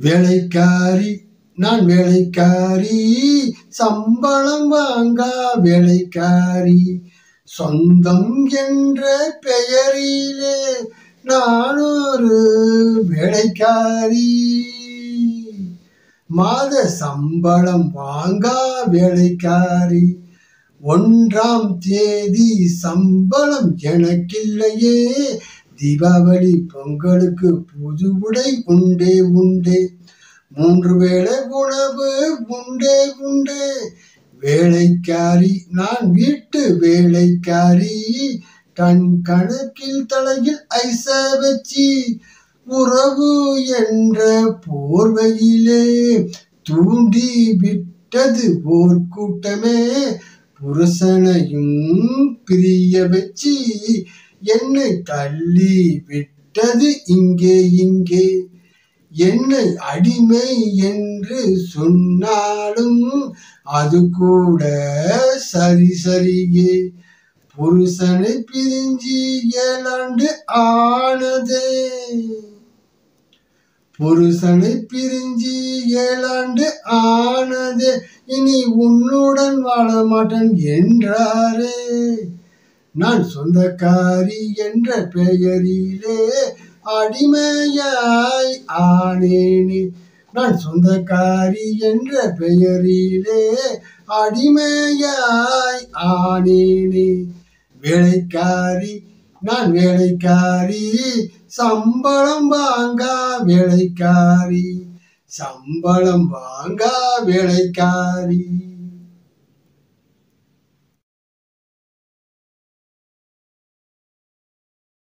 வேலைக்காரி நான் வேலைக்காரி சம்பளம் வாங்கா வேலைக்காரி. சொந்தம் என்ற பெயரிலே நான் ஒரு வேலைக்காரி. மாத சம்பளம் வாங்கா வேலைக்காரி. ஒன்றாம் தேதி சம்பளம் எனக்கில்லையே தீபாவளி பொங்கலுக்கு புது உடை உண்டே உண்டே. மூன்று வேளை உணவு உண்டே உண்டே. வேலைக்காரி நான் வீட்டு வேலைக்காரி. கண் கணக்கில் தலையில் ஐச வச்சி உறவு என்ற போர்வையிலே தூண்டி விட்டது ஓர் கூட்டமே. புருஷனையும் பிரிய வச்சு என்னை தள்ளி விட்டது இங்கே இங்கே. என்னை அடிமை என்று சொன்னாலும் அது கூட சரி சரியே. புருஷனை பிரிஞ்சு ஏழாண்டு ஆனதே. புருஷனை பிரிஞ்சு ஏழாண்டு ஆனதே. இனி உன்னுடன் வாழ மாட்டேன் என்றாரே. நான் சொந்தக்காரி என்ற பெயரிலே அடிமையாய் ஆனேனே. நான் சொந்தக்காரி என்ற பெயரிலே அடிமையாய் ஆனேனே. வேலைக்காரி நான் வேலைக்காரி. சம்பளம் வாங்கா வேலைக்காரி. சம்பளம் வாங்கா வேலைக்காரி.